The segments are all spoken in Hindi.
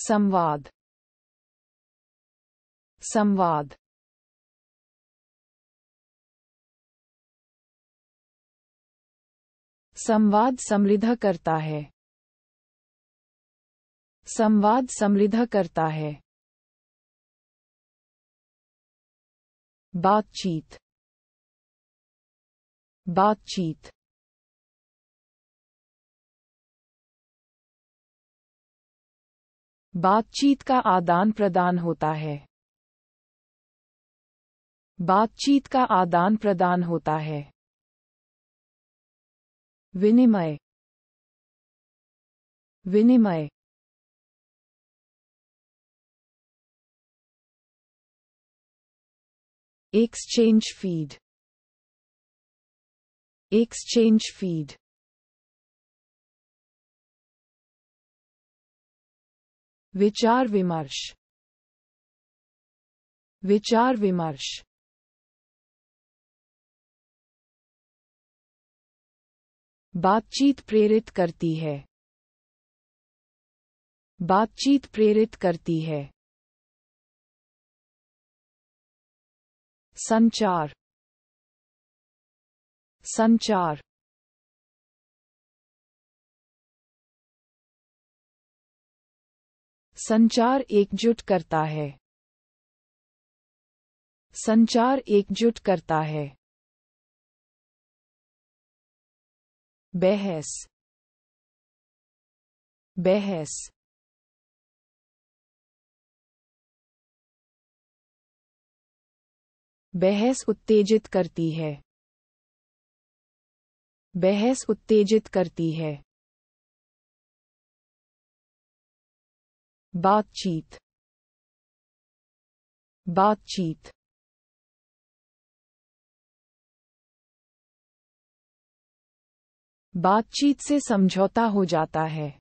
संवाद संवाद संवाद समृद्ध करता है संवाद समृद्ध करता है बातचीत बातचीत बातचीत का आदान प्रदान होता है। बातचीत का आदान प्रदान होता है। विनिमय। विनिमय। Exchange feed. Exchange feed. विचार विमर्श। विचार विमर्श। बातचीत प्रेरित करती है। बातचीत प्रेरित करती है। संचार। संचार। संचार एकजुट करता है। संचार एकजुट करता है। बहस। बहस। बहस उत्तेजित करती है। बहस उत्तेजित करती है। बातचीत बातचीत बातचीत से समझौता हो जाता है।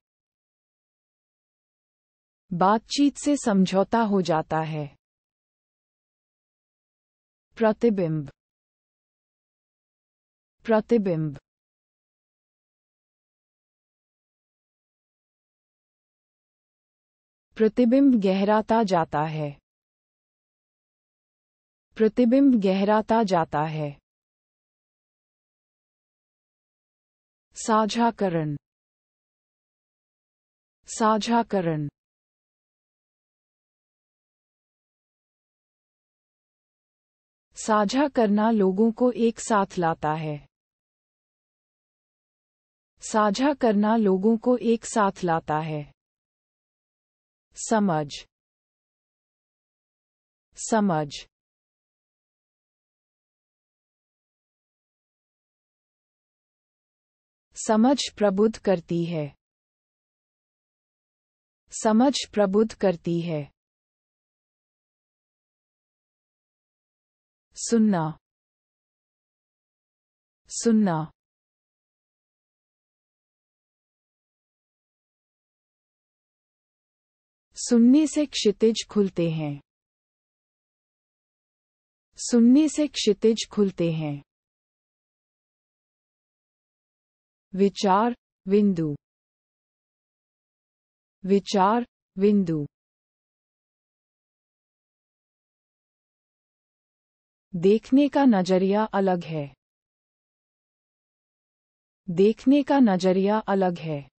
बातचीत से समझौता हो जाता है। प्रतिबिंब प्रतिबिंब प्रतिबिंब गहराता जाता है। प्रतिबिंब गहराता जाता है। साझाकरण। साझाकरण। साझा करना लोगों को एक साथ लाता है। साझा करना लोगों को एक साथ लाता है। समझ समझ समझ प्रबुद्ध करती है समझ प्रबुद्ध करती है सुनना सुनना सुनने से क्षितिज खुलते हैं। सुनने से क्षितिज खुलते हैं। विचार, बिंदु। विचार, बिंदु। देखने का नज़रिया अलग है। देखने का नज़रिया अलग है।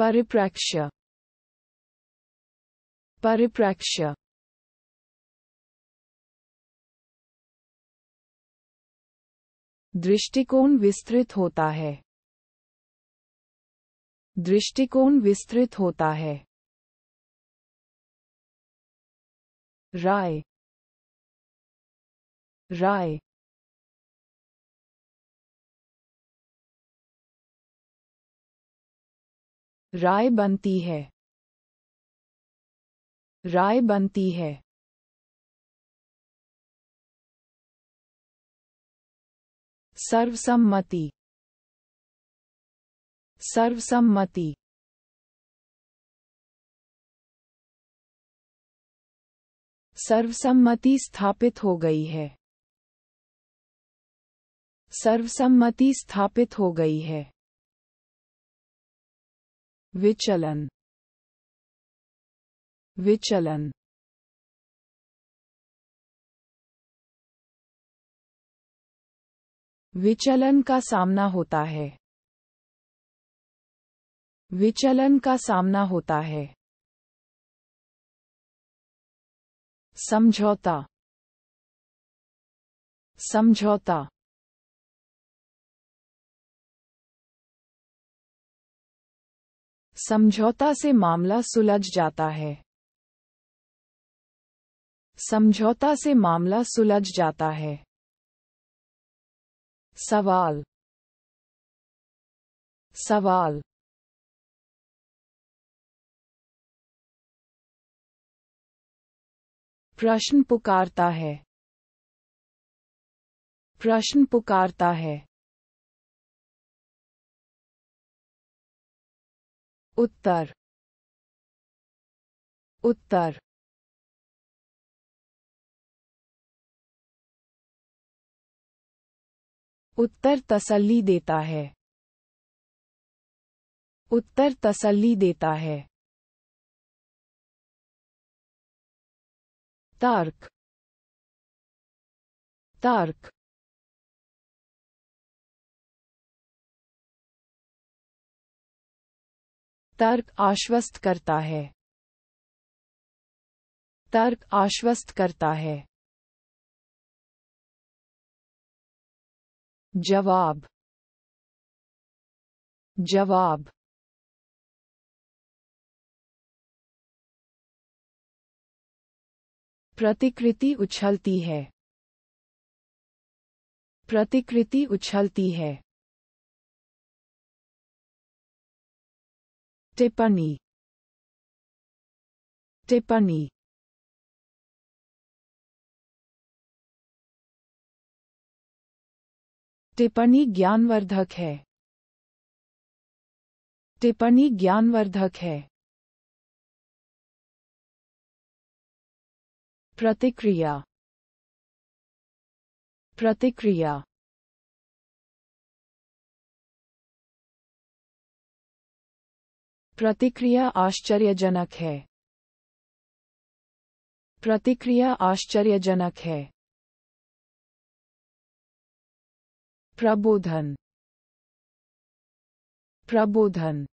परिप्रेक्ष्य। परिप्रेक्ष्य। दृष्टिकोण विस्तृत होता है। दृष्टिकोण विस्तृत होता है। राय। राय। राय बनती है। राय बनती है। सर्वसम्मति। सर्वसम्मति। सर्वसम्मति स्थापित हो गई है। सर्वसम्मति स्थापित हो गई है। विचलन विचलन विचलन का सामना होता है। विचलन का सामना होता है। समझौता। समझौता। समझौता से मामला सुलझ जाता है। समझौता से मामला सुलझ जाता है। सवाल। सवाल। प्रश्न पुकारता है। प्रश्न पुकारता है। उत्तर उत्तर उत्तर तसल्ली देता है उत्तर तसल्ली देता है तर्क तर्क तर्क आश्वस्त करता है। तर्क आश्वस्त करता है। जवाब। जवाब। प्रतिकृति उछलती है। प्रतिकृति उछलती है। टिप्पणी टिप्पणी टिप्पणी ज्ञानवर्धक है टिप्पणी ज्ञानवर्धक है प्रतिक्रिया प्रतिक्रिया प्रतिक्रिया आश्चर्यजनक है। प्रतिक्रिया आश्चर्यजनक है। प्रबोधन। प्रबोधन।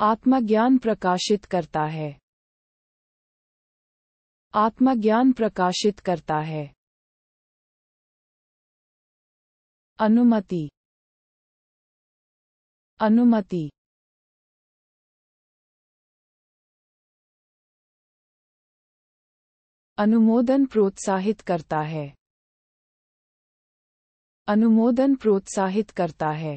आत्मज्ञान प्रकाशित करता है। आत्मज्ञान प्रकाशित करता है। अनुमति अनुमति अनुमोदन प्रोत्साहित करता है अनुमोदन प्रोत्साहित करता है